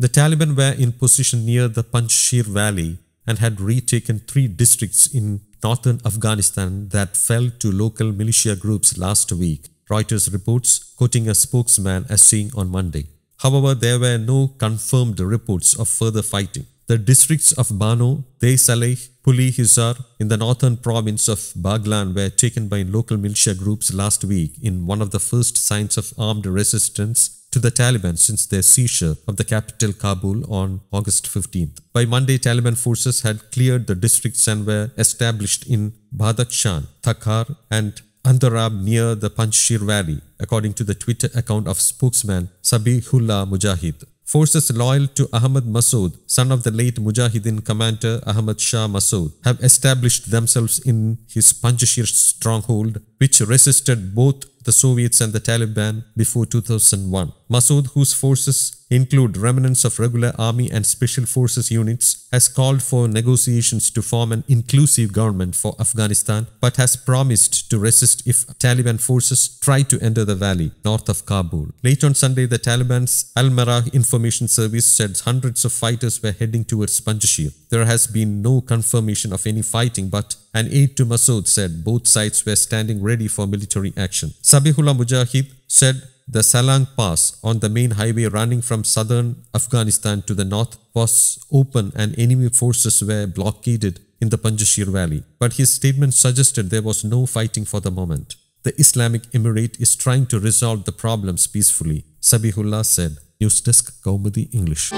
The Taliban were in position near the Panjshir Valley and had retaken three districts in northern Afghanistan that fell to local militia groups last week, Reuters reports, quoting a spokesman as saying on Monday. However, there were no confirmed reports of further fighting. The districts of Bano, Deh Saleh, Pul e-Hesar in the northern province of Baghlan were taken by local militia groups last week in one of the first signs of armed resistance to the Taliban since their seizure of the capital Kabul on August 15th. By Monday, Taliban forces had cleared the districts and were established in Badakhshan, Takhar and Andarab near the Panjshir Valley, according to the Twitter account of spokesman Zabihullah Mujahid. Forces loyal to Ahmad Massoud, son of the late Mujahideen commander Ahmad Shah Massoud, have established themselves in his Panjshir stronghold, which resisted both the Soviets and the Taliban before 2001. Massoud, whose forces include remnants of regular army and special forces units, has called for negotiations to form an inclusive government for Afghanistan but has promised to resist if Taliban forces try to enter the valley north of Kabul. Late on Sunday, the Taliban's Alemarah information service said hundreds of fighters were heading towards Panjshir. There has been no confirmation of any fighting, but an aide to Massoud said both sides were standing ready for military action. Zabihullah Mujahid said the Salang Pass on the main highway running from southern Afghanistan to the north was open and enemy forces were blockaded in the Panjshir Valley. But his statement suggested there was no fighting for the moment. The Islamic Emirate is trying to resolve the problems peacefully, Zabihullah said. News Desk, Kaumudy English.